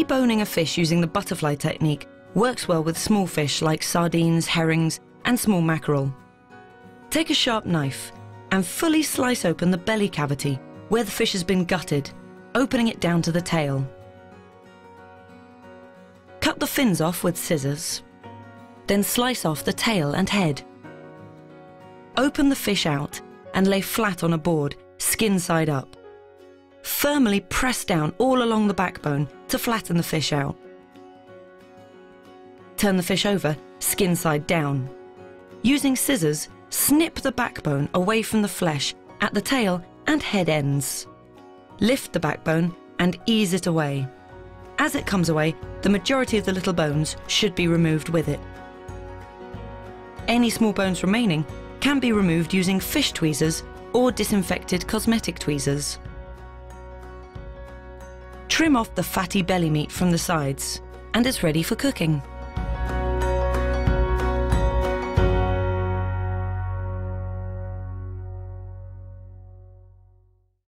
Deboning a fish using the butterfly technique works well with small fish like sardines, herrings, and small mackerel. Take a sharp knife and fully slice open the belly cavity where the fish has been gutted, opening it down to the tail. Cut the fins off with scissors, then slice off the tail and head. Open the fish out and lay flat on a board, skin side up. Firmly press down all along the backbone to flatten the fish out. Turn the fish over, skin side down. Using scissors, snip the backbone away from the flesh at the tail and head ends. Lift the backbone and ease it away. As it comes away, the majority of the little bones should be removed with it. Any small bones remaining can be removed using fish tweezers or disinfected cosmetic tweezers. Trim off the fatty belly meat from the sides and it's ready for cooking.